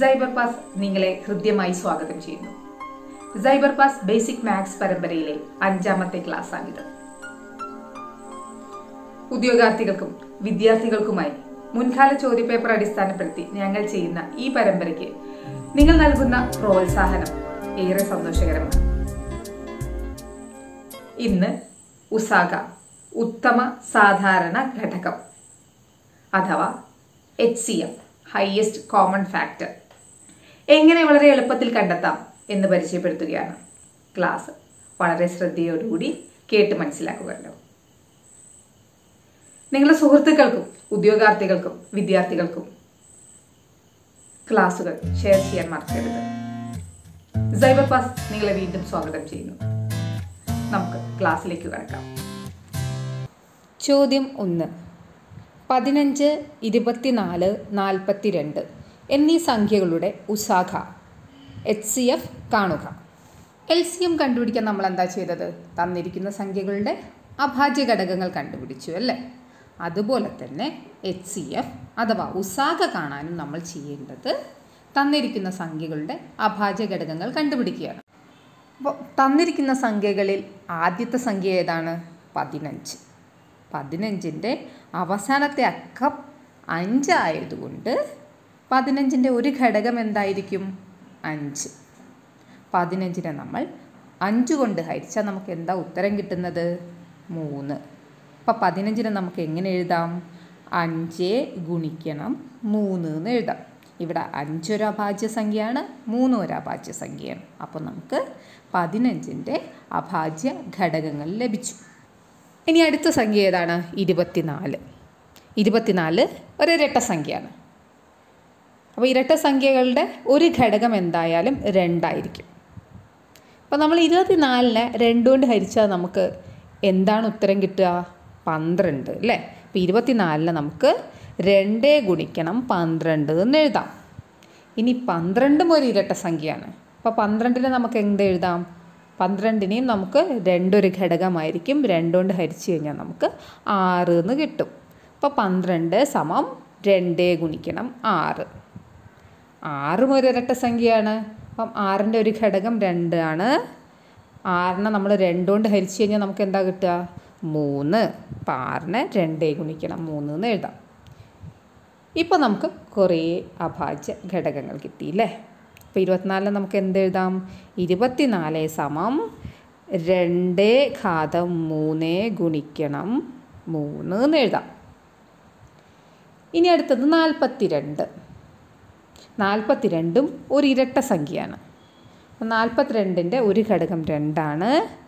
Cyber pass നിങ്ങളെ ഹൃദ്യമായി സ്വാഗതം ചെയ്യുന്നു. സൈബർ പാസ് ബേസിക് മാത്സ് പരമ്പരയിലെ അഞ്ചാമത്തെ ക്ലാസ് ആണിത് ഉദ്യോഗാർത്ഥികൾക്കും വിദ്യാർത്ഥികൾക്കുമായി മുൻകാല ചോദ്യപേപ്പർ അടിസ്ഥാനപ്പെടുത്തി ഞങ്ങൾ ചെയ്യുന്ന ഈ പരമ്പരയ്ക്ക് നിങ്ങൾ നൽകുന്ന പ്രോത്സാഹനം ഏറെ സന്തോഷകരമാണ്. ഇന്ന് ഉസാക ഉത്തമ സാധാരണ ഘടകം അഥവാ H C M highest common factor എങ്ങനെ വളരെ എളുപ്പത്തിൽ കണ്ടെത്താം എന്ന് പരിചയപ്പെടുത്തുകയാണ് ക്ലാസ്. വളരെ ശ്രദ്ധയോടുകൂടി കേട്ട് മനസ്സിലാക്കുകയല്ലോ നിങ്ങളുടെ സുഹൃത്തുക്കൾക്കും ഉദ്യോഗാർത്ഥികൾക്കും വിദ്യാർത്ഥികൾക്കും ക്ലാസുകൾ ഷെയർ ചെയ്യാൻ മറക്കരുത്. സൈബർ പാസ് നിങ്ങളെ വീണ്ടും സ്വാഗതം ചെയ്യുന്നു. നമുക്ക് ക്ലാസ്സിലേക്ക് കടക്കാം. ചോദ്യം ഒന്ന്. പതിനഞ്ച് ഇരുപത്തിനാല് നാൽപ്പത്തിരണ്ട്. എന്നീ സംഖ്യകളുടെ ഉസാഖ. എച്ച് സി എഫ് കാണുക. എൽ സി എം കണ്ടുപിടിക്കാൻ നമ്മൾ എന്താ ചെയ്തത്? തന്നിരിക്കുന്ന സംഖ്യകളുടെ അഭാജ്യ ഘടകങ്ങൾ കണ്ടുപിടിച്ചു അല്ലേ? അതുപോലെ തന്നെ എച്ച് സി എഫ് അഥവാ ഉസാഖ കാണാനും നമ്മൾ ചെയ്യേണ്ടത് തന്നിരിക്കുന്ന സംഖ്യകളുടെ അഭാജ്യ ഘടകങ്ങൾ കണ്ടുപിടിക്കുകയാണ്. അപ്പോൾ തന്നിരിക്കുന്ന സംഖ്യകളിൽ ആദ്യത്തെ സംഖ്യ ഏതാണ്? പതിനഞ്ച്. പതിനഞ്ചിന്റെ അവസാനത്തെ അക്കം അഞ്ചായതുകൊണ്ട് പതിനഞ്ചിന്റെ ഒരു ഘടകം എന്തായിരിക്കും? അഞ്ച്. പതിനഞ്ചിനെ നമ്മൾ അഞ്ച് കൊണ്ട് ഹരിച്ചാൽ നമുക്ക് എന്താ ഉത്തരം കിട്ടുന്നത്? മൂന്ന്. അപ്പം പതിനഞ്ചിനെ നമുക്ക് എങ്ങനെ എഴുതാം? അഞ്ച് ഗുണിക്കണം മൂന്ന് എന്ന് എഴുതാം. ഇവിടെ അഞ്ചൊരു അഭാജ്യ സംഖ്യയാണ് മൂന്ന് ഒരു അഭാജ്യ സംഖ്യയാണ് അപ്പോൾ നമുക്ക് പതിനഞ്ചിന്റെ അഭാജ്യ ഘടകങ്ങൾ ലഭിച്ചു. ഇനി അടുത്ത സംഖ്യ ഏതാണ്? ഇരുപത്തിനാല്. ഇരുപത്തിനാല് ഇരട്ട സംഖ്യയാണ്. അപ്പോൾ ഇരട്ട സംഖ്യകളുടെ ഒരു ഘടകം എന്തായാലും രണ്ടായിരിക്കും. അപ്പോൾ നമ്മൾ ഇരുപത്തിനാലിനെ രണ്ട് കൊണ്ട് ഹരിച്ചാൽ നമുക്ക് എന്താണ് ഉത്തരം കിട്ടുക? പന്ത്രണ്ട് അല്ലേ? അപ്പോൾ ഇരുപത്തിനാലിന് നമുക്ക് രണ്ട് ഗുണിക്കണം പന്ത്രണ്ട് എന്ന് എഴുതാം. ഇനി പന്ത്രണ്ടും ഒരു ഇരട്ട സംഖ്യയാണ്. അപ്പോൾ പന്ത്രണ്ടിനെ നമുക്ക് എന്ത് എഴുതാം? പന്ത്രണ്ടിനെയും നമുക്ക് രണ്ടൊരു ഘടകമായിരിക്കും. രണ്ടുകൊണ്ട് ഹരിച്ചു കഴിഞ്ഞാൽ നമുക്ക് ആറ് എന്ന് കിട്ടും. അപ്പോൾ പന്ത്രണ്ട് സമം രണ്ട് ഗുണിക്കണം ആറ്. ആറും ഒരു ഇരട്ട സംഖ്യയാണ്. അപ്പം ആറിന്റെ ഒരു ഘടകം രണ്ടാണ് ആറിനെ നമ്മൾ രണ്ടുകൊണ്ട് ഹരിച്ചു കഴിഞ്ഞാൽ നമുക്ക് എന്താ കിട്ടുക? മൂന്ന്. അപ്പം ആറിനെ രണ്ടേ ഗുണിക്കണം. മൂന്ന് എന്ന് എഴുതാം. ഇപ്പോൾ നമുക്ക് കുറേ അഭാജ്യ ഘടകങ്ങൾ കിട്ടി കിട്ടിയില്ലേ അപ്പോൾ ഇരുപത്തിനാലിന് നമുക്ക് എന്ത് എഴുതാം? ഇരുപത്തിനാല് സമം രണ്ട് ഘാതം മൂന്ന് ഗുണിക്കണം. മൂന്ന് എന്ന് എഴുതാം. ഇനി അടുത്തത് നാൽപ്പത്തിരണ്ട്. നാൽപ്പത്തിരണ്ടും ഒരു ഇരട്ട സംഖ്യയാണ്. നാൽപ്പത്തിരണ്ടിന്റെ ഒരു ഘടകം രണ്ടാണ്.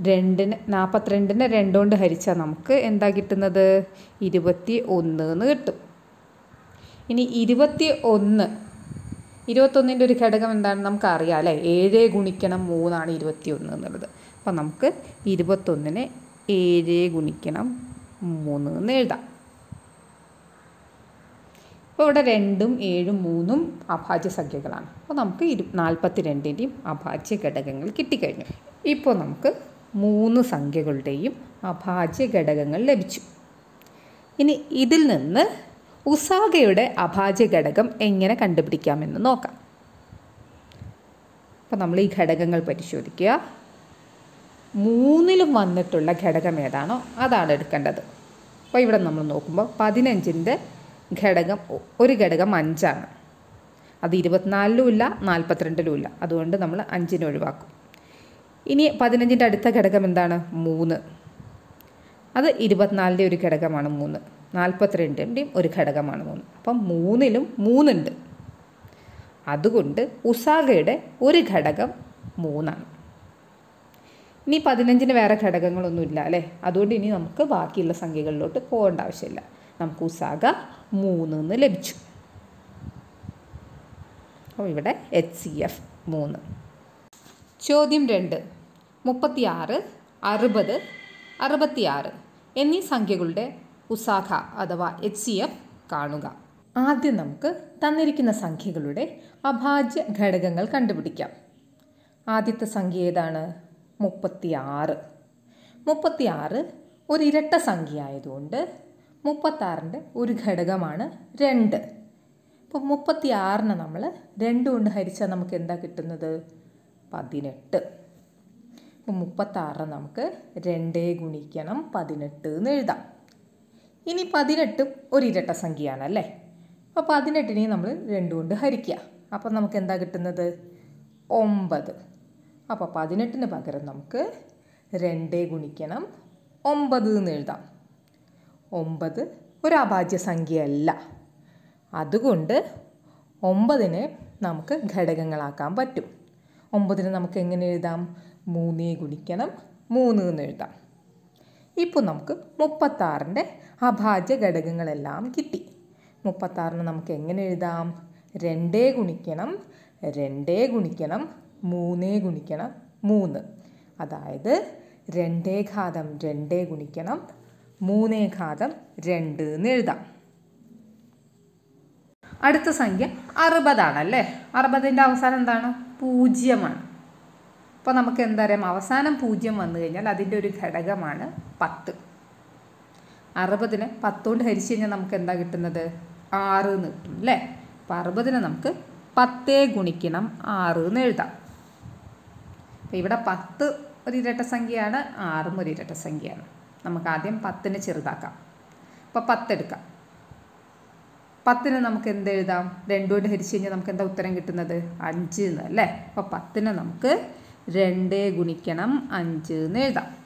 രണ്ടിന് നാൽപ്പത്തിരണ്ടിനെ രണ്ടുകൊണ്ട് ഹരിച്ചാൽ നമുക്ക് എന്താ കിട്ടുന്നത്? ഇരുപത്തി ഒന്ന് എന്ന് കിട്ടും. ഇനി ഇരുപത്തി ഒന്ന് ഇരുപത്തൊന്നിന്റെ ഒരു ഘടകം എന്താണ് നമുക്കറിയാം അല്ലേ? ഏഴ് ഗുണിക്കണം മൂന്നാണ് ഇരുപത്തി ഒന്ന് എന്നുള്ളത്. അപ്പം നമുക്ക് ഇരുപത്തൊന്നിനെ ഏഴ് ഗുണിക്കണം മൂന്ന് എന്ന് എഴുതാം. അപ്പോൾ ഇവിടെ രണ്ടും ഏഴും മൂന്നും അഭാജ്യ സംഖ്യകളാണ്. അപ്പോൾ നമുക്ക് ഇരു നാൽപ്പത്തി രണ്ടിന്റെയും അഭാജ്യ ഘടകങ്ങൾ കിട്ടിക്കഴിഞ്ഞു. ഇപ്പോൾ നമുക്ക് മൂന്ന് സംഖ്യകളുടെയും അഭാജ്യ ഘടകങ്ങൾ ലഭിച്ചു. ഇനി ഇതിൽ നിന്ന് ഉസാഗയുടെ അഭാജ്യ ഘടകം എങ്ങനെ കണ്ടുപിടിക്കാമെന്ന് നോക്കാം. അപ്പോൾ നമ്മൾ ഈ ഘടകങ്ങൾ പരിശോധിക്കുക. മൂന്നിലും വന്നിട്ടുള്ള ഘടകം ഏതാണോ അതാണ് എടുക്കേണ്ടത്. അപ്പോൾ ഇവിടെ നമ്മൾ നോക്കുമ്പോൾ പതിനഞ്ചിന്റെ ഘടകം ഒരു ഘടകം അഞ്ചാണ്. അത് ഇരുപത്തിനാലിലും ഇല്ല നാൽപ്പത്തിരണ്ടിലും ഇല്ല. അതുകൊണ്ട് നമ്മൾ അഞ്ചിനെ ഒഴിവാക്കും. ഇനി പതിനഞ്ചിന്റെ അടുത്ത ഘടകം എന്താണ്? മൂന്ന്. അത് ഇരുപത്തിനാലിന്റെ ഒരു ഘടകമാണ് മൂന്ന്. നാൽപ്പത്തിരണ്ടിന്റെയും ഒരു ഘടകമാണ് മൂന്ന്. അപ്പം മൂന്നിലും മൂന്നുണ്ട്. അതുകൊണ്ട് ഉസാഗയുടെ ഒരു ഘടകം മൂന്നാണ്. ഇനി പതിനഞ്ചിന് വേറെ ഘടകങ്ങളൊന്നുമില്ല അല്ലേ? അതുകൊണ്ട് ഇനി നമുക്ക് ബാക്കിയുള്ള സംഖ്യകളിലോട്ട് പോകേണ്ട ആവശ്യമില്ല. നമുക്ക് ഉസാഗ മൂന്ന് എന്ന് ലഭിച്ചു. അപ്പോൾ ഇവിടെ എച്ച് സി എഫ് മൂന്ന്. ചോദ്യം രണ്ട്. മുപ്പത്തിയാറ് അറുപത് അറുപത്തിയാറ് എന്നീ സംഖ്യകളുടെ ഉസാഖ അഥവാ എച്ച് സി എഫ് കാണുക. ആദ്യം നമുക്ക് തന്നിരിക്കുന്ന സംഖ്യകളുടെ അഭാജ്യ ഘടകങ്ങൾ കണ്ടുപിടിക്കാം. ആദ്യത്തെ സംഖ്യ ഏതാണ്? മുപ്പത്തിയാറ്. മുപ്പത്തിയാറ് ഒരു ഇരട്ട സംഖ്യ ആയതുകൊണ്ട് മുപ്പത്താറിന്റെ ഒരു ഘടകമാണ് രണ്ട്. ഇപ്പോൾ മുപ്പത്തി ആറിന് നമ്മൾ രണ്ട് കൊണ്ട് ഹരിച്ചാൽ നമുക്ക് എന്താ കിട്ടുന്നത്? പതിനെട്ട്. അപ്പോൾ മുപ്പത്താറിന് നമുക്ക് രണ്ടേ ഗുണിക്കണം പതിനെട്ട് എന്ന് എഴുതാം. ഇനി പതിനെട്ടും ഒരു ഇരട്ട സംഖ്യയാണ് അല്ലേ? അപ്പോൾ പതിനെട്ടിനെ നമ്മൾ രണ്ട് കൊണ്ട് ഹരിക്കുക. അപ്പം നമുക്ക് എന്താ കിട്ടുന്നത്? ഒമ്പത്. അപ്പോൾ പതിനെട്ടിന് പകരം നമുക്ക് രണ്ടേ ഗുണിക്കണം ഒമ്പത് എന്ന് എഴുതാം. ഒമ്പത് ഒരു അഭാജ്യ സംഖ്യയല്ല. അതുകൊണ്ട് ഒമ്പതിനെ നമുക്ക് ഘടകങ്ങളാക്കാൻ പറ്റും. ഒമ്പതിന് നമുക്ക് എങ്ങനെ എഴുതാം? മൂന്നേ ഗുണിക്കണം മൂന്ന് എന്ന് എഴുതാം. ഇപ്പോൾ നമുക്ക് മുപ്പത്താറിന്റെ അഭാജ്യ ഘടകങ്ങളെല്ലാം കിട്ടി. മുപ്പത്താറിന് നമുക്ക് എങ്ങനെ എഴുതാം? രണ്ടേ ഗുണിക്കണം രണ്ടേ ഗുണിക്കണം മൂന്നേ ഗുണിക്കണം മൂന്ന്. അതായത് രണ്ടേ ഘാതം രണ്ടേ ഗുണിക്കണം മൂന്നേ ഘാതം രണ്ട് എന്ന് എഴുതാം. അടുത്ത സംഖ്യ അറുപതാണല്ലേ? അറുപതിന്റെ അവസാനം എന്താണ്? പൂജ്യമാണ്. അപ്പോൾ നമുക്ക് എന്താ പറയുക അവസാനം പൂജ്യം വന്നു കഴിഞ്ഞാൽ അതിന്റെ ഒരു ഘടകമാണ് പത്ത്. അറുപതിന് പത്തുകൊണ്ട് ഹരിച്ചു കഴിഞ്ഞാൽ നമുക്ക് എന്താ കിട്ടുന്നത്? ആറ് എന്ന് കിട്ടും അല്ലേ? അപ്പോൾ അറുപതിന് നമുക്ക് പത്തേ ഗുണിക്കണം ആറ് എന്ന് എഴുതാം. അപ്പോൾ ഇവിടെ പത്ത് ഒരു ഇരട്ട സംഖ്യയാണ് ആറും ഒരു ഇരട്ട സംഖ്യയാണ്. നമുക്ക് ആദ്യം പത്തിന് ചെറുതാക്കാം. അപ്പോൾ പത്തെടുക്കാം. പത്തിന് നമുക്ക് എന്ത് എഴുതാം രണ്ടുകൊണ്ട് ഹരിച്ചു കഴിഞ്ഞാൽ നമുക്ക് എന്താ ഉത്തരം കിട്ടുന്നത്? അഞ്ച് എന്ന് അല്ലേ? അപ്പോൾ പത്തിന് നമുക്ക് രണ്ട് ഗുണിക്കണം അഞ്ച് എന്ന് എഴുതാം.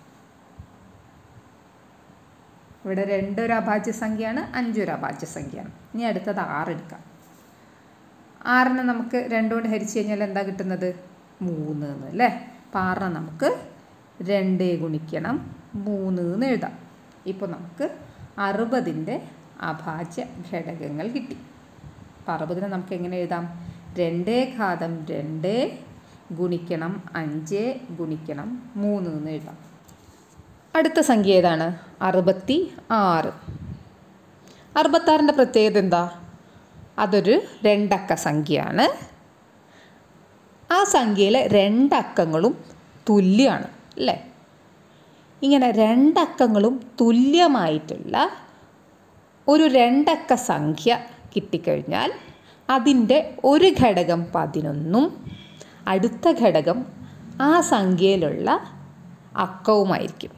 ഇവിടെ രണ്ട് ഒരു അഭാജ്യ സംഖ്യയാണ് അഞ്ച് ഒരു അഭാജ്യ സംഖ്യയാണ്. ഇനി അടുത്തത് ആറ് എടുക്കാം. ആറിന് നമുക്ക് രണ്ടുകൊണ്ട് ഹരിച്ചു കഴിഞ്ഞാൽ എന്താ കിട്ടുന്നത്? മൂന്ന് എന്ന് അല്ലേ? അപ്പം ആറിന് നമുക്ക് രണ്ട് ഗുണിക്കണം മൂന്ന് എന്ന് എഴുതാം. ഇപ്പോൾ നമുക്ക് അറുപതിന്റെ അഭാജ്യ ഘടകങ്ങൾ കിട്ടി. അപ്പം അറുപതിനെ നമുക്ക് എങ്ങനെ എഴുതാം? രണ്ടേ ഘാതം രണ്ട് ഗുണിക്കണം അഞ്ച് ഗുണിക്കണം മൂന്ന് എന്ന് എഴുതാം. അടുത്ത സംഖ്യ ഏതാണ്? അറുപത്തി ആറ്. അറുപത്താറിന്റെ പ്രത്യേകത എന്താ? അതൊരു രണ്ടക്ക സംഖ്യയാണ്. ആ സംഖ്യയിലെ രണ്ടക്കങ്ങളും തുല്യമാണ് അല്ലേ? ഇങ്ങനെ രണ്ടക്കങ്ങളും തുല്യമായിട്ടുള്ള ഒരു രണ്ടക്ക സംഖ്യ കിട്ടിക്കഴിഞ്ഞാൽ അതിന്റെ ഒരു ഘടകം പതിനൊന്നും അടുത്ത ഘടകം ആ സംഖ്യയിലുള്ള അക്കവുമായിരിക്കും.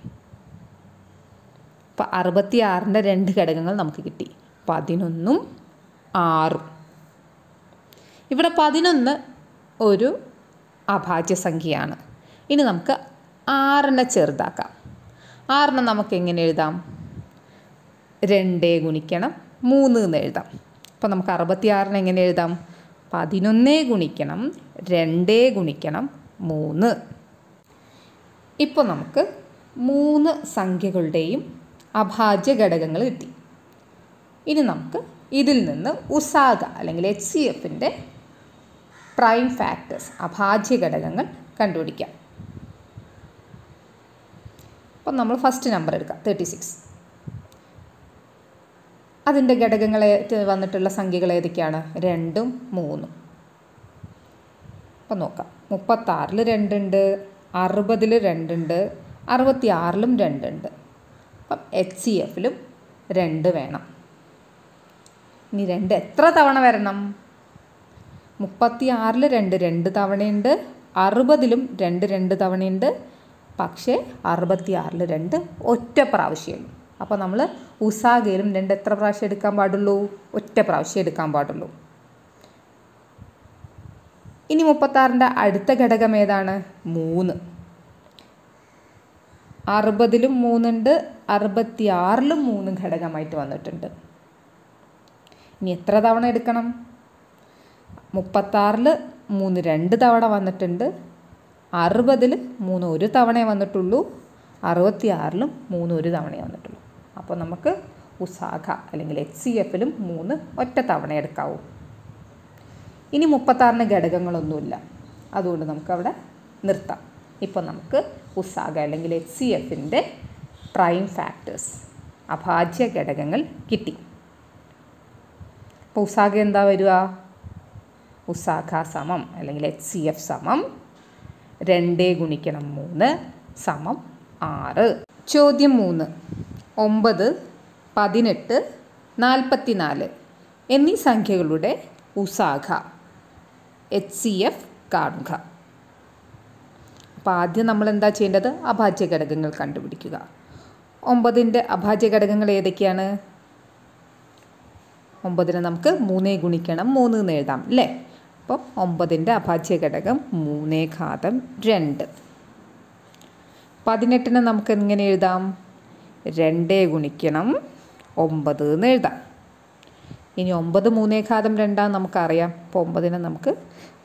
അപ്പം അറുപത്തി ആറിന്റെ രണ്ട് ഘടകങ്ങൾ നമുക്ക് കിട്ടി. പതിനൊന്നും ആറും. ഇവിടെ പതിനൊന്ന് ഒരു അഭാജ്യ സംഖ്യയാണ്. ഇനി നമുക്ക് ആറിനെ ചെറുതാക്കാം. ആറിനെ നമുക്ക് എങ്ങനെ എഴുതാം? രണ്ടേ ഗുണിക്കണം മൂന്ന് എന്ന് എഴുതാം. അപ്പോൾ നമുക്ക് അറുപത്തി ആറിന് എങ്ങനെ എഴുതാം? പതിനൊന്നേ ഗുണിക്കണം രണ്ടേ ഗുണിക്കണം മൂന്ന്. ഇപ്പോൾ നമുക്ക് മൂന്ന് സംഖ്യകളുടെയും അഭാജ്യ ഘടകങ്ങൾ കിട്ടി. ഇനി നമുക്ക് ഇതിൽ നിന്ന് ഉസാഗ അല്ലെങ്കിൽ എച്ച് സി എഫിന്റെ പ്രൈം ഫാക്ടേഴ്സ് അഭാജ്യ ഘടകങ്ങൾ കണ്ടുപിടിക്കാം. അപ്പം നമ്മൾ ഫസ്റ്റ് നമ്പർ എടുക്കാം തേർട്ടി സിക്സ് അതിന്റെ ഘടകങ്ങളെ വന്നിട്ടുള്ള സംഖ്യകൾ ഏതൊക്കെയാണ്? രണ്ടും മൂന്നും. അപ്പം നോക്കാം. മുപ്പത്താറിൽ രണ്ടുണ്ട് അറുപതിൽ രണ്ടുണ്ട് അറുപത്തി ആറിലും രണ്ടുണ്ട്. അപ്പം എച്ച് സി എഫിലും രണ്ട് വേണം. ഇനി രണ്ട് എത്ര തവണ വരണം? മുപ്പത്തി ആറിൽ രണ്ട് രണ്ട് തവണയുണ്ട് അറുപതിലും രണ്ട് രണ്ട് തവണയുണ്ട് പക്ഷേ അറുപത്തി ആറിൽ രണ്ട് ഒറ്റ പ്രാവശ്യം. അപ്പോൾ നമ്മൾ ഉസാഗയിലും രണ്ട് എത്ര പ്രാവശ്യം എടുക്കാൻ പാടുള്ളൂ? ഒറ്റ പ്രാവശ്യം എടുക്കാൻ പാടുള്ളൂ. ഇനി മുപ്പത്താറിന്റെ അടുത്ത ഘടകം ഏതാണ്? മൂന്ന്. അറുപതിലും മൂന്നുണ്ട് അറുപത്തി ആറിലും മൂന്ന് ഘടകമായിട്ട് വന്നിട്ടുണ്ട്. ഇനി എത്ര തവണ എടുക്കണം? മുപ്പത്താറിൽ മൂന്ന് രണ്ട് തവണ വന്നിട്ടുണ്ട് അറുപതിൽ മൂന്ന് ഒരു തവണയേ വന്നിട്ടുള്ളൂ. അറുപത്തി ആറിലും മൂന്ന് ഒരു തവണയേ വന്നിട്ടുള്ളൂ. അപ്പോൾ നമുക്ക് ഉസാഖ അല്ലെങ്കിൽ എച്ച് സി എഫിലും മൂന്ന് ഒറ്റ തവണ എടുക്കാവൂ. ഇനി മുപ്പത്താറിന് ഘടകങ്ങളൊന്നുമില്ല. അതുകൊണ്ട് നമുക്കവിടെ നിർത്താം. ഇപ്പോൾ നമുക്ക് ഉസാഖ അല്ലെങ്കിൽ എച്ച് സി എഫിന്റെ പ്രൈം ഫാക്ടേഴ്സ് അഭാജ്യ ഘടകങ്ങൾ കിട്ടി. അപ്പോൾ ഉസാഖ എന്താ വരിക? ഉസാഖ സമം അല്ലെങ്കിൽ എച്ച് സി എഫ് സമം രണ്ട് ഗുണിക്കണം മൂന്ന് സമം ആറ്. ചോദ്യം മൂന്ന്. ഒമ്പത് പതിനെട്ട് നാൽപ്പത്തിനാല് എന്നീ സംഖ്യകളുടെ ഉസാഖ. എച്ച് സി എഫ് കാണുക അപ്പോൾ ആദ്യം നമ്മൾ എന്താ ചെയ്യേണ്ടത്? അഭാജ്യ ഘടകങ്ങൾ കണ്ടുപിടിക്കുക. ഒമ്പതിന്റെ അഭാജ്യ ഘടകങ്ങൾ ഏതൊക്കെയാണ്? ഒമ്പതിനെ നമുക്ക് മൂന്നേ ഗുണിക്കണം മൂന്ന് എന്ന് എഴുതാം അല്ലേ അപ്പം ഒമ്പതിന്റെ അഭാജ്യ ഘടകം മൂന്നേ ഘാതം രണ്ട്. പതിനെട്ടിന് നമുക്ക് എങ്ങനെ എഴുതാം? രണ്ടേ ഗുണിക്കണം ഒമ്പത് എന്ന് എഴുതാം. ഇനി ഒമ്പത് മൂന്നേ ഘാതം രണ്ടാന്ന് നമുക്കറിയാം. അപ്പോൾ ഒമ്പതിനെ നമുക്ക്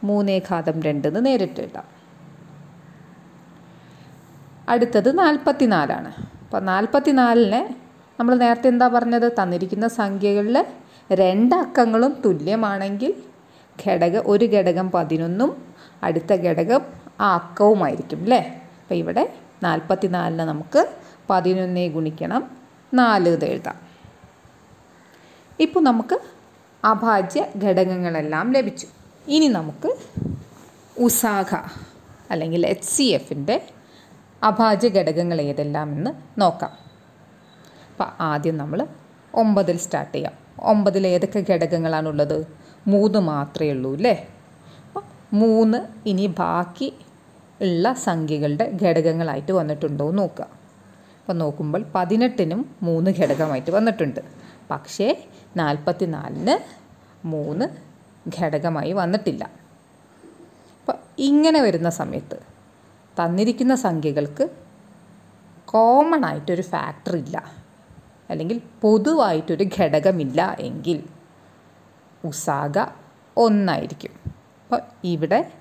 മൂന്നേ ഘാതം രണ്ട് എന്ന് നേരിട്ട് എഴുതാം. അടുത്തത് നാൽപ്പത്തി നാലാണ് അപ്പം നാൽപ്പത്തി നാലിന് നമ്മൾ നേരത്തെ എന്താ പറഞ്ഞത്? തന്നിരിക്കുന്ന സംഖ്യകളിൽ രണ്ട് അക്കങ്ങളും തുല്യമാണെങ്കിൽ ഘടക ഒരു ഘടകം പതിനൊന്നും അടുത്ത ഘടകം ആക്കവുമായിരിക്കും അല്ലേ അപ്പോൾ ഇവിടെ നാൽപ്പത്തി നാലിന് നമുക്ക് പതിനൊന്നേ ഗുണിക്കണം നാല് ഇത് എഴുതാം. ഇപ്പോൾ നമുക്ക് അഭാജ്യ ഘടകങ്ങളെല്ലാം ലഭിച്ചു. ഇനി നമുക്ക് ഉസാഖ അല്ലെങ്കിൽ എച്ച് സി എഫിന്റെ അഭാജ്യ ഘടകങ്ങൾ ഏതെല്ലാം എന്ന് നോക്കാം. അപ്പം ആദ്യം നമ്മൾ ഒമ്പതിൽ സ്റ്റാർട്ട് ചെയ്യാം. ഒമ്പതിൽ ഏതൊക്കെ ഘടകങ്ങളാണുള്ളത്? മൂന്ന് മാത്രമേ ഉള്ളൂ അല്ലേ അപ്പം മൂന്ന് ഇനി ബാക്കി ഉള്ള സംഖ്യകളുടെ ഘടകങ്ങളായിട്ട് വന്നിട്ടുണ്ടോ എന്ന് നോക്കുക. അപ്പോൾ നോക്കുമ്പോൾ പതിനെട്ടിനും മൂന്ന് ഘടകമായിട്ട് വന്നിട്ടുണ്ട്. പക്ഷേ നാൽപ്പത്തി നാലിന് മൂന്ന് ഘടകമായി വന്നിട്ടില്ല. അപ്പം ഇങ്ങനെ വരുന്ന സമയത്ത് തന്നിരിക്കുന്ന സംഖ്യകൾക്ക് കോമൺ ആയിട്ടൊരു ഫാക്ടർ ഇല്ല. അല്ലെങ്കിൽ പൊതുവായിട്ടൊരു ഘടകമില്ല എങ്കിൽ ഉസാഗ ഒന്നായിരിക്കും. അപ്പോൾ ഇവിടെ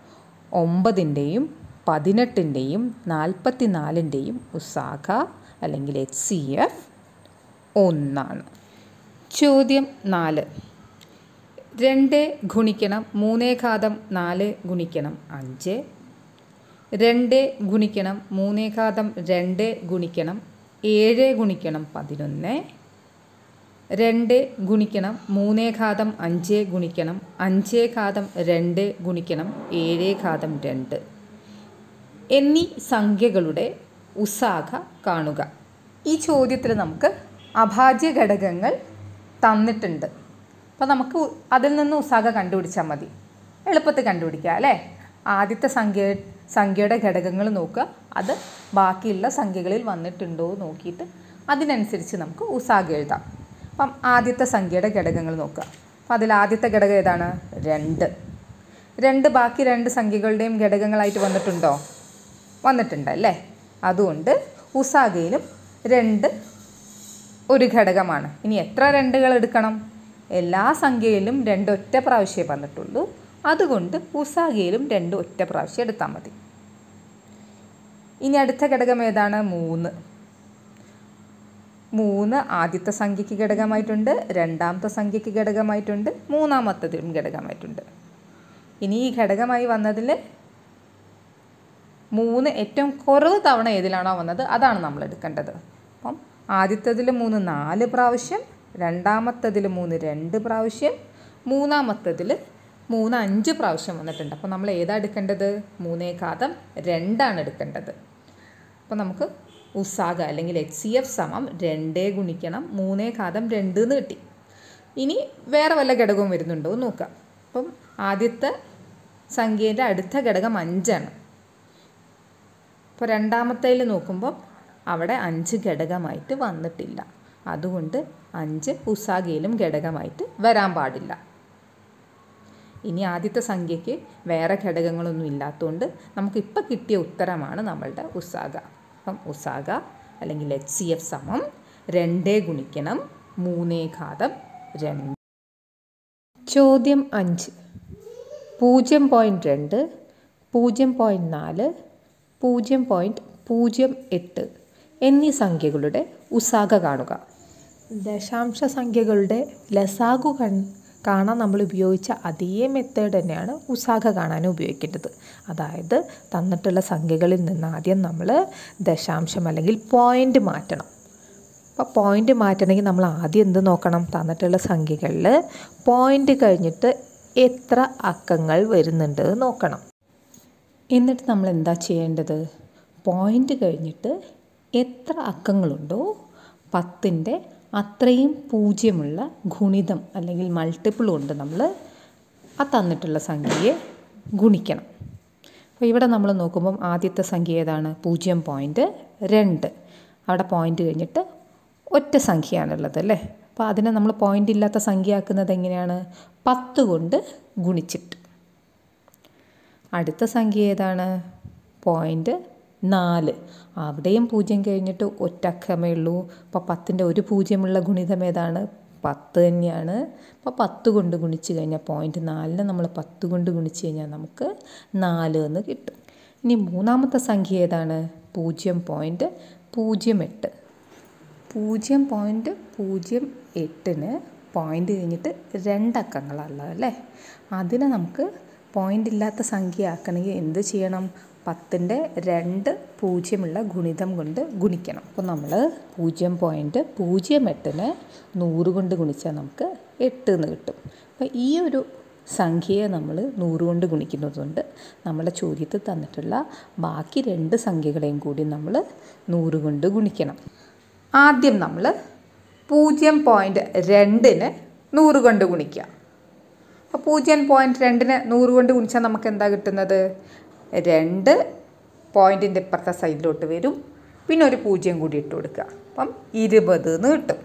ഒമ്പതിന്റെയും പതിനെട്ടിന്റെയും നാൽപ്പത്തി നാലിന്റെയും ഉസാഖ അല്ലെങ്കിൽ എച്ച് സി എഫ് ഒന്നാണ്. ചോദ്യം നാല്. രണ്ട് ഗുണിക്കണം മൂന്നേ ഘാതം നാല് ഗുണിക്കണം അഞ്ച്. രണ്ട് ഗുണിക്കണം മൂന്നേ ഘാതം രണ്ട് ഗുണിക്കണം ഏഴ് ഗുണിക്കണം പതിനൊന്ന്. രണ്ട് ഗുണിക്കണം മൂന്നേ ഘാതം അഞ്ച് ഗുണിക്കണം അഞ്ചേ ഘാതം രണ്ട് ഗുണിക്കണം ഏഴേ ഘാതം രണ്ട്. എന്നീ സംഖ്യകളുടെ ഉസാഖ കാണുക. ഈ ചോദ്യത്തിൽ നമുക്ക് അഭാജ്യ ഘടകങ്ങൾ തന്നിട്ടുണ്ട്. അപ്പോൾ നമുക്ക് അതിൽ നിന്ന് ഉസാഖ കണ്ടുപിടിച്ചാൽ മതി. എളുപ്പത്തിൽ കണ്ടുപിടിക്കുക അല്ലേ? ആദ്യത്തെ സംഖ്യ സംഖ്യയുടെ ഘടകങ്ങൾ നോക്കുക. അത് ബാക്കിയുള്ള സംഖ്യകളിൽ വന്നിട്ടുണ്ടോ നോക്കിയിട്ട് അതിനനുസരിച്ച് നമുക്ക് ഉസാഖ എഴുതാം. അപ്പം ആദ്യത്തെ സംഖ്യയുടെ ഘടകങ്ങൾ നോക്കുക. അപ്പം അതിൽ ആദ്യത്തെ ഘടകം ഏതാണ്? രണ്ട്. രണ്ട് ബാക്കി രണ്ട് സംഖ്യകളുടെയും ഘടകങ്ങളായിട്ട് വന്നിട്ടുണ്ടോ? വന്നിട്ടുണ്ട് അല്ലേ? അതുകൊണ്ട് ഉസാഗയിലും രണ്ട് ഒരു ഘടകമാണ്. ഇനി എത്ര രണ്ടുകൾ എടുക്കണം? എല്ലാ സംഖ്യയിലും രണ്ടൊറ്റ പ്രാവശ്യമേ വന്നിട്ടുള്ളൂ. അതുകൊണ്ട് ഉസാഗയിലും രണ്ട് ഒറ്റ പ്രാവശ്യം എടുത്താൽ മതി. ഇനി അടുത്ത ഘടകം ഏതാണ്? മൂന്ന്. മൂന്ന് ആദ്യത്തെ സംഖ്യയ്ക്ക് ഘടകമായിട്ടുണ്ട് രണ്ടാമത്തെ സംഖ്യയ്ക്ക് ഘടകമായിട്ടുണ്ട് മൂന്നാമത്തതിലും ഘടകമായിട്ടുണ്ട്. ഇനി ഈ ഘടകമായി വന്നതിൽ മൂന്ന് ഏറ്റവും കുറവ് തവണ ഏതിലാണോ വന്നത് അതാണ് നമ്മൾ എടുക്കേണ്ടത്. അപ്പം ആദ്യത്തതിൽ മൂന്ന് നാല് പ്രാവശ്യം രണ്ടാമത്തതിൽ മൂന്ന് രണ്ട് പ്രാവശ്യം മൂന്നാമത്തതിൽ മൂന്ന് അഞ്ച് പ്രാവശ്യം വന്നിട്ടുണ്ട്. അപ്പോൾ നമ്മൾ ഏതാ എടുക്കേണ്ടത്? മൂന്നേ ഘാതം രണ്ടാണ് എടുക്കേണ്ടത്. അപ്പോൾ നമുക്ക് ഉസാഗ അല്ലെങ്കിൽ എച്ച് സി എഫ് സമം രണ്ടേ ഗുണിക്കണം മൂന്നേ ഘാതം രണ്ട് എന്ന് കിട്ടി. ഇനി വേറെ വല്ല ഘടകവും വരുന്നുണ്ടോ? എന്ന് നോക്കാം. അപ്പം ആദ്യത്തെ സംഖ്യേന്റെ അടുത്ത ഘടകം അഞ്ചാണ്. അപ്പോൾ രണ്ടാമത്തേൽ നോക്കുമ്പോൾ അവിടെ അഞ്ച് ഘടകമായിട്ട് വന്നിട്ടില്ല. അതുകൊണ്ട് അഞ്ച് ഉസാഗയിലും ഘടകമായിട്ട് വരാൻ പാടില്ല. ഇനി ആദ്യത്തെ സംഖ്യയ്ക്ക് വേറെ ഘടകങ്ങളൊന്നും ഇല്ലാത്തതുകൊണ്ട് നമുക്കിപ്പോൾ കിട്ടിയ ഉത്തരമാണ് നമ്മളുടെ ഉസാഗ. അപ്പം ഉസാഗ അല്ലെങ്കിൽ എച്ച് സി എഫ് സമം രണ്ടേ ഗുണിക്കണം മൂന്നേ ഘാതം രണ്ട്. ചോദ്യം അഞ്ച്. പൂജ്യം പോയിന്റ് രണ്ട് പൂജ്യം പോയിന്റ് നാല് പൂജ്യം പോയിന്റ് പൂജ്യം എട്ട് എന്നീ സംഖ്യകളുടെ ഉസാഗ കാണുക. ദശാംശ സംഖ്യകളുടെ ലസാഗു കാണാൻ നമ്മൾ ഉപയോഗിച്ച അതേ മെത്തേഡ് തന്നെയാണ് ഉസാഖ കാണാൻ ഉപയോഗിക്കേണ്ടത്. അതായത് തന്നിട്ടുള്ള സംഖ്യകളിൽ നിന്ന് ആദ്യം നമ്മൾ ദശാംശം അല്ലെങ്കിൽ പോയിന്റ് മാറ്റണം. അപ്പോൾ പോയിന്റ് മാറ്റണമെങ്കിൽ നമ്മൾ ആദ്യം എന്ത് നോക്കണം? തന്നിട്ടുള്ള സംഖ്യകളിൽ പോയിന്റ് കഴിഞ്ഞിട്ട് എത്ര അക്കങ്ങൾ വരുന്നുണ്ട് നോക്കണം. എന്നിട്ട് നമ്മൾ എന്താ ചെയ്യേണ്ടത്? പോയിന്റ് കഴിഞ്ഞിട്ട് എത്ര അക്കങ്ങളുണ്ടോ പത്തിന്റെ അത്രയും പൂജ്യമുള്ള ഗുണിതം അല്ലെങ്കിൽ മൾട്ടിപ്പിൾ കൊണ്ട് നമ്മൾ ആ തന്നിട്ടുള്ള സംഖ്യയെ ഗുണിക്കണം. അപ്പോൾ ഇവിടെ നമ്മൾ നോക്കുമ്പം ആദ്യത്തെ സംഖ്യ ഏതാണ്? പൂജ്യം പോയിന്റ് രണ്ട്. അവിടെ പോയിന്റ് കഴിഞ്ഞിട്ട് ഒറ്റ സംഖ്യയാണുള്ളത് അല്ലേ? അപ്പോൾ അതിനെ നമ്മൾ പോയിന്റ് ഇല്ലാത്ത സംഖ്യ ആക്കുന്നത് എങ്ങനെയാണ്? പത്ത് കൊണ്ട് ഗുണിച്ചിട്ട്. അടുത്ത സംഖ്യ ഏതാണ്? പോയിന്റ് നാല്. അവിടെയും പൂജ്യം കഴിഞ്ഞിട്ട് ഒറ്റക്കമേ ഉള്ളൂ. അപ്പോൾ പത്തിന്റെ ഒരു പൂജ്യമുള്ള ഗുണിതം ഏതാണ്? പത്ത് തന്നെയാണ്. അപ്പോൾ പത്ത് കൊണ്ട് ഗുണിച്ച് കഴിഞ്ഞാൽ പോയിന്റ് നാലിന് നമ്മൾ പത്ത് കൊണ്ട് ഗുണിച്ച് കഴിഞ്ഞാൽ നമുക്ക് നാല് എന്ന് കിട്ടും. ഇനി മൂന്നാമത്തെ സംഖ്യ ഏതാണ്? പൂജ്യം പോയിന്റ് പൂജ്യം എട്ട്. പൂജ്യം പോയിന്റ് പൂജ്യം എട്ടിന് പോയിന്റ് കഴിഞ്ഞിട്ട് രണ്ടക്കങ്ങളല്ല അല്ലേ? അതിനെ നമുക്ക് പോയിന്റ് ഇല്ലാത്ത സംഖ്യ ആക്കണമെങ്കിൽ എന്ത് ചെയ്യണം? പത്തിന്റെ രണ്ട് പൂജ്യമുള്ള ഗുണിതം കൊണ്ട് ഗുണിക്കണം. അപ്പോൾ നമ്മൾ പൂജ്യം പോയിന്റ് പൂജ്യം എട്ടിന് നൂറ് കൊണ്ട് ഗുണിച്ചാൽ നമുക്ക് എട്ട് എന്ന് കിട്ടും. അപ്പോൾ ഈ ഒരു സംഖ്യയെ നമ്മൾ നൂറ് കൊണ്ട് ഗുണിക്കുന്നതുകൊണ്ട് നമ്മുടെ ചോദ്യത്തിൽ തന്നിട്ടുള്ള ബാക്കി രണ്ട് സംഖ്യകളെയും കൂടി നമ്മൾ നൂറ് കൊണ്ട് ഗുണിക്കണം. ആദ്യം നമ്മൾ പൂജ്യം പോയിന്റ് രണ്ടിന് നൂറ് കൊണ്ട് ഗുണിക്കുക. അപ്പോൾ പൂജ്യം പോയിന്റ് രണ്ടിന് നൂറ് കൊണ്ട് ഗുണിച്ചാൽ നമുക്ക് എന്താ കിട്ടുന്നത്? രണ്ട് പോയിന്റിന്റെ ഇപ്പുറത്തെ സൈഡിലോട്ട് വരും. പിന്നെ ഒരു പൂജ്യം കൂടി ഇട്ട് കൊടുക്കുക. അപ്പം ഇരുപത് എന്ന് കിട്ടും.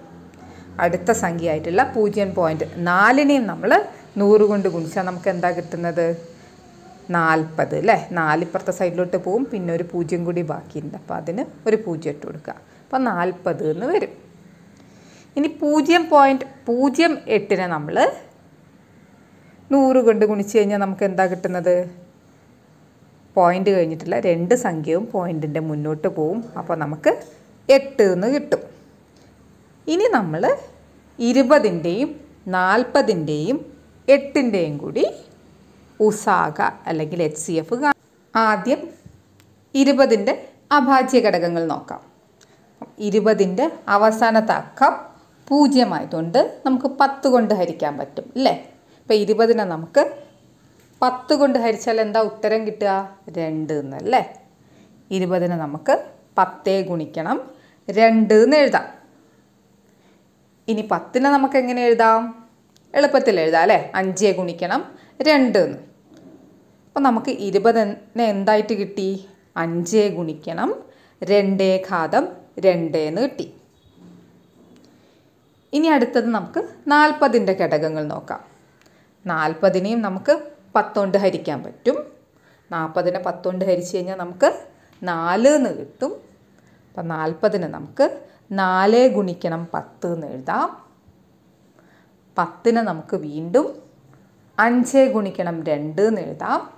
അടുത്ത സംഖ്യ ആയിട്ടുള്ള പൂജ്യം പോയിന്റ് നാലിനെയും നമ്മൾ നൂറ് കൊണ്ട് ഗുണിച്ചാൽ നമുക്ക് എന്താ കിട്ടുന്നത്? നാൽപ്പത് അല്ലേ? നാലിപ്പുറത്തെ സൈഡിലോട്ട് പോവും. പിന്നെ ഒരു പൂജ്യം കൂടി ബാക്കിയുണ്ട്. അപ്പോൾ അതിന് ഒരു പൂജ്യം ഇട്ട് കൊടുക്കുക. അപ്പോൾ നാൽപ്പത് എന്ന് വരും. ഇനി പൂജ്യം പോയിന്റ് പൂജ്യം എട്ടിനെ നമ്മൾ നൂറ് കൊണ്ട് ഗുണിച്ച് കഴിഞ്ഞാൽ നമുക്ക് എന്താ കിട്ടുന്നത്? പോയിന്റ് കഴിഞ്ഞിട്ടുള്ള രണ്ട് സംഖ്യയും പോയിന്റിന്റെ മുന്നോട്ട് പോവും. അപ്പോൾ നമുക്ക് എട്ട് എന്ന് കിട്ടും. ഇനി നമ്മൾ ഇരുപതിന്റെയും നാൽപ്പതിന്റെയും എട്ടിന്റെയും കൂടി ഉസാക അല്ലെങ്കിൽ എച്ച് സി എഫ് ആദ്യം ഇരുപതിന്റെ അഭാജ്യ ഘടകങ്ങൾ നോക്കാം. ഇരുപതിന്റെ അവസാനത്തെ അക്കം പൂജ്യമായതുകൊണ്ട് നമുക്ക് പത്ത് കൊണ്ട് ഹരിക്കാൻ പറ്റും അല്ലേ? ഇപ്പം ഇരുപതിനെ നമുക്ക് പത്ത് കൊണ്ട് ഹരിച്ചാൽ എന്താ ഉത്തരം കിട്ടുക? രണ്ട് എന്നല്ലേ? ഇരുപതിന് നമുക്ക് പത്തേ ഗുണിക്കണം. രണ്ട് എന്ന് എഴുതാം. ഇനി പത്തിനെ നമുക്ക് എങ്ങനെ എഴുതാം? എളുപ്പത്തിൽ എഴുതാം അല്ലേ? അഞ്ചേ ഗുണിക്കണം. രണ്ട് എന്ന്. അപ്പം നമുക്ക് ഇരുപതിനെ എന്തായിട്ട് കിട്ടി? അഞ്ചേ ഗുണിക്കണം. രണ്ടേ ഘാതം രണ്ടേ എന്ന് കിട്ടി. ഇനി അടുത്തത് നമുക്ക് നാൽപ്പതിന്റെ ഘടകങ്ങൾ നോക്കാം. നാൽപ്പതിനെയും നമുക്ക് പത്തുകൊണ്ട് ഹരിക്കാൻ പറ്റും. നാൽപ്പതിനെ പത്തുകൊണ്ട് ഹരിച്ചു കഴിഞ്ഞാൽ നമുക്ക് നാല് എന്ന് കിട്ടും. അപ്പം നാൽപ്പതിന് നമുക്ക് നാല് ഗുണിക്കണം പത്ത് എന്ന് എഴുതാം. പത്തിന് നമുക്ക് വീണ്ടും അഞ്ച് ഗുണിക്കണം രണ്ട് എന്ന് എഴുതാം.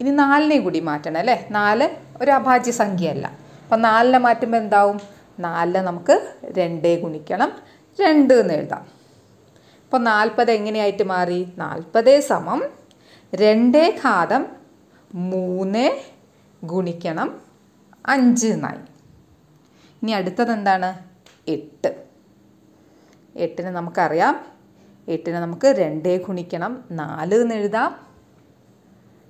ഇനി നാലിനെ കൂടി മാറ്റണം അല്ലേ? നാല് ഒരു അഭാജ്യ സംഖ്യയല്ല. അപ്പം നാലിനെ മാറ്റുമ്പോൾ എന്താവും? നാലിനെ നമുക്ക് രണ്ടേ ഗുണിക്കണം രണ്ട് എന്ന് എഴുതാം. അപ്പോൾ നാൽപ്പത് എങ്ങനെയായിട്ട് മാറി? നാൽപ്പത് സമം രണ്ടേ ഘാതം മൂന്ന് ഗുണിക്കണം അഞ്ച് എന്നായി ഇനി അടുത്തത് എന്താണ്? എട്ട്. എട്ടിന് നമുക്കറിയാം. എട്ടിന് നമുക്ക് രണ്ടേ ഗുണിക്കണം നാല് എന്ന് എഴുതാം.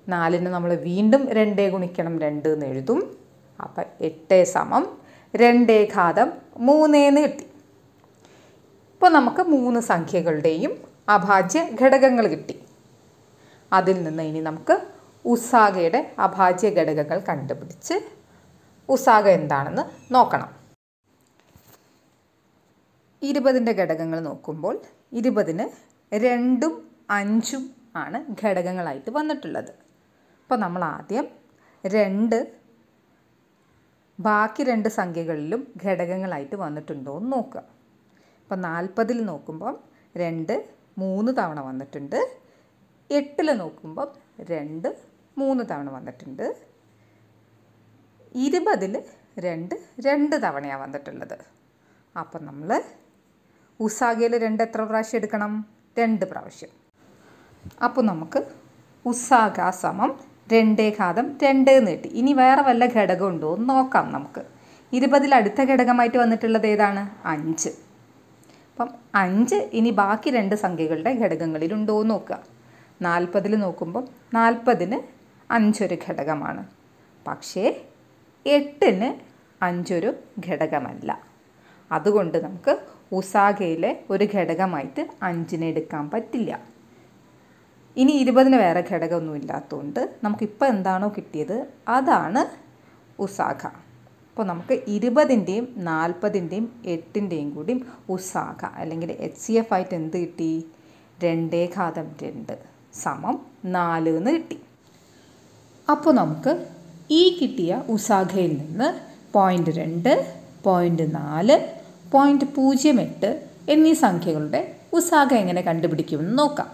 നാലിന് നമ്മൾ വീണ്ടും രണ്ടേ ഗുണിക്കണം രണ്ട് എന്ന് എഴുതും. അപ്പം എട്ട് സമം രണ്ടേ ഘാതം മൂന്നേന്ന് കിട്ടി. ഇപ്പോൾ നമുക്ക് മൂന്ന് സംഖ്യകളുടെയും അഭാജ്യ ഘടകങ്ങൾ കിട്ടി. അതിൽ നിന്ന് ഇനി നമുക്ക് ഉസാഗയുടെ അഭാജ്യ ഘടകങ്ങൾ കണ്ടുപിടിച്ച് ഉസാഗ എന്താണെന്ന് നോക്കണം. ഇരുപതിന്റെ ഘടകങ്ങൾ നോക്കുമ്പോൾ ഇരുപതിന് രണ്ടും അഞ്ചും ആണ് ഘടകങ്ങളായിട്ട് വന്നിട്ടുള്ളത്. അപ്പോൾ നമ്മൾ ആദ്യം രണ്ട് ബാക്കി രണ്ട് സംഖ്യകളിലും ഘടകങ്ങളായിട്ട് വന്നിട്ടുണ്ടോ എന്ന് നോക്കുക. അപ്പോൾ നാൽപ്പതിൽ നോക്കുമ്പം രണ്ട് മൂന്ന് തവണ വന്നിട്ടുണ്ട്. എട്ടിൽ നോക്കുമ്പം രണ്ട് മൂന്ന് തവണ വന്നിട്ടുണ്ട്. ഇരുപതിൽ രണ്ട് രണ്ട് തവണയാണ് വന്നിട്ടുള്ളത്. അപ്പം നമ്മൾ ഉസാഗയിൽ രണ്ട് എത്ര പ്രാവശ്യം എടുക്കണം? രണ്ട് പ്രാവശ്യം. അപ്പോൾ നമുക്ക് ഉസാഗ സമം രണ്ടേ ഘാതം രണ്ട് എന്ന് കിട്ടി. ഇനി വേറെ വല്ല ഘടകം ഉണ്ടോ എന്ന് നോക്കാം നമുക്ക്. ഇരുപതിൽ അടുത്ത ഘടകമായിട്ട് വന്നിട്ടുള്ളത് ഏതാണ്? അഞ്ച്. അപ്പം അഞ്ച് ഇനി ബാക്കി രണ്ട് സംഖ്യകളുടെ ഘടകങ്ങളിലുണ്ടോ എന്ന് നോക്കുക. നാൽപ്പതിൽ നോക്കുമ്പോൾ നാൽപ്പതിന് അഞ്ചൊരു ഘടകമാണ്. പക്ഷേ എട്ടിന് അഞ്ചൊരു ഘടകമല്ല. അതുകൊണ്ട് നമുക്ക് ഉസാഗയിലെ ഒരു ഘടകമായിട്ട് അഞ്ചിനെ എടുക്കാൻ പറ്റില്ല. ഇനി ഇരുപതിന് വേറെ ഘടകമൊന്നും ഇല്ലാത്തതുകൊണ്ട് നമുക്കിപ്പോൾ എന്താണോ കിട്ടിയത്? അതാണ് ഉസാഖ. അപ്പോൾ നമുക്ക് ഇരുപതിന്റെയും നാൽപ്പതിന്റെയും എട്ടിന്റെയും കൂടി ഉസാക അല്ലെങ്കിൽ എച്ച് സി എഫ് ആയിട്ട് എന്ത് കിട്ടി? രണ്ടേ ഘാതം രണ്ട് സമം നാല് എന്ന് കിട്ടി. അപ്പോൾ നമുക്ക് ഈ കിട്ടിയ ഉസാഖയിൽ നിന്ന് പോയിന്റ് രണ്ട് പോയിന്റ് നാല് പോയിന്റ് പൂജ്യം എട്ട് എന്നീ സംഖ്യകളുടെ ഉസാഖ എങ്ങനെ കണ്ടുപിടിക്കുമെന്ന് നോക്കാം.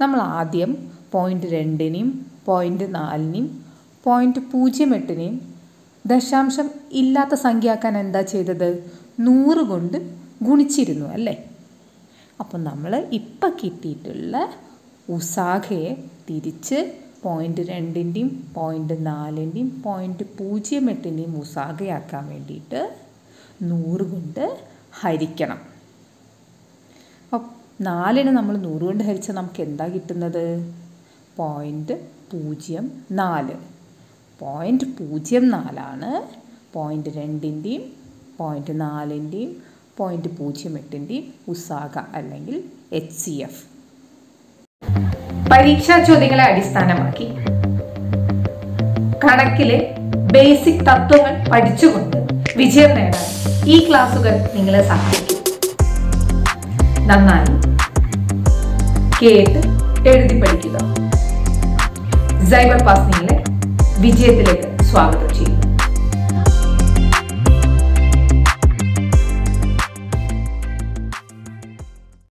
നമ്മൾ ആദ്യം പോയിന്റ് രണ്ടിനെയും പോയിന്റ് നാലിനെയും പോയിന്റ് പൂജ്യം എട്ടിനെയും ദശാംശം ഇല്ലാത്ത സംഖ്യയാക്കാൻ എന്താ ചെയ്തത്? നൂറ് കൊണ്ട് ഗുണിച്ചിരുന്നു അല്ലേ? അപ്പം നമ്മൾ ഇപ്പം കിട്ടിയിട്ടുള്ള ഉസാഖയെ തിരിച്ച് പോയിന്റ് രണ്ടിന്റെയും പോയിന്റ് നാലിന്റെയും പോയിന്റ് പൂജ്യം എട്ടിന്റെയും ഉസാഖയാക്കാൻ വേണ്ടിയിട്ട് നൂറ് കൊണ്ട് ഹരിക്കണം. അപ്പം നാലിന് നമ്മൾ നൂറ് കൊണ്ട് ഹരിച്ചാൽ നമുക്ക് എന്താ കിട്ടുന്നത്? പോയിന്റ് പൂജ്യം നാല്. പോയിന്റ് പൂജ്യം നാലാണ്. പോയിന്റ് രണ്ടിന്റെയും പോയിന്റ് നാലിന്റെയും പോയിന്റ് പൂജ്യം എട്ടിന്റെയും ഉസാഖ അല്ലെങ്കിൽ എച്ച് സി എഫ് പരീക്ഷാ ചോദ്യങ്ങളെ അടിസ്ഥാനമാക്കി കണക്കിലെ ബേസിക് തത്വങ്ങൾ പഠിച്ചുകൊണ്ട് വിജയം നേടാൻ ഈ ക്ലാസുകൾ നിങ്ങളെ സഹായിക്കും. നന്നായി കേട്ട് എഴുതി പഠിക്കുക. സൈബർ പാസ് നിങ്ങളെ വിജയത്തിലേക്ക് സ്വാഗതം ചെയ്യും